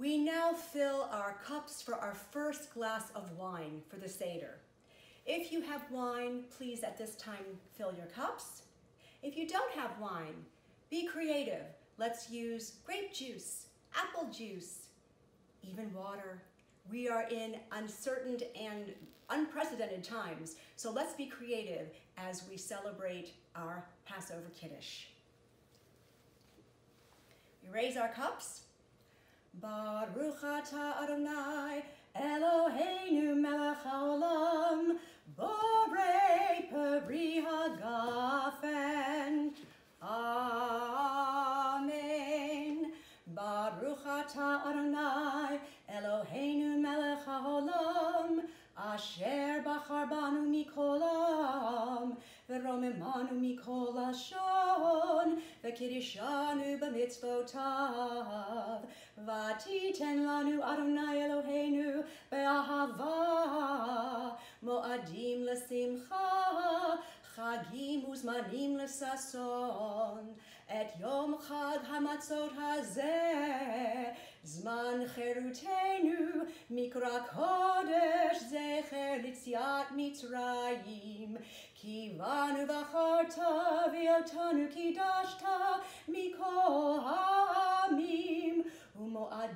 We now fill our cups for our first glass of wine for the Seder. If you have wine, please at this time fill your cups. If you don't have wine, be creative. Let's use grape juice, apple juice, even water. We are in uncertain and unprecedented times, so let's be creative as we celebrate our Passover Kiddush. We raise our cups. Baruch atah Adonai Eloheinu melech haolam borei peri hagafen. Amen. Baruch atah Adonai Eloheinu melech haolam asher bachar banu mikolam ורוממנו מכל לשון, וקידשנו במצוותיו. ותיתן לנו אדוני אלוהינו באהבה, מועדים לשמחה, חגים וזמנים לששון. את יום חג המצות הזה, זמן חירותנו, מקרא קודש, זכר ליציאת מצרים. כי בנו בחרת ואותנו קידשת מכל העמים,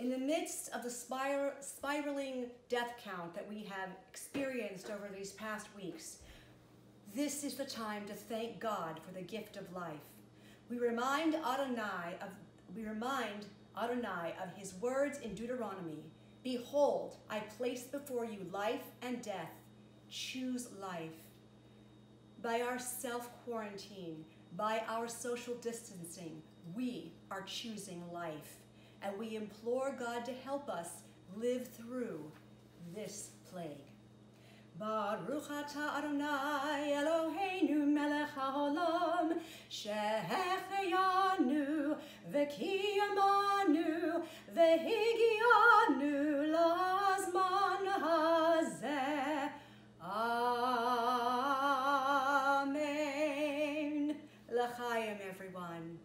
In the midst of the spir spiraling death count that we have experienced over these past weeks, this is the time to thank God for the gift of life. We remind Adonai of we remind Adonai of his words in Deuteronomy, Behold, I place before you life and death. Choose life. By our self-quarantine, by our social distancing, we are choosing life and we implore God to help us live through this plague. Baruch atah Adonai Eloheinu melech haolam Shehechianu v'kiyamanu v'higianu lazman hazeh Amen. L'chaim everyone.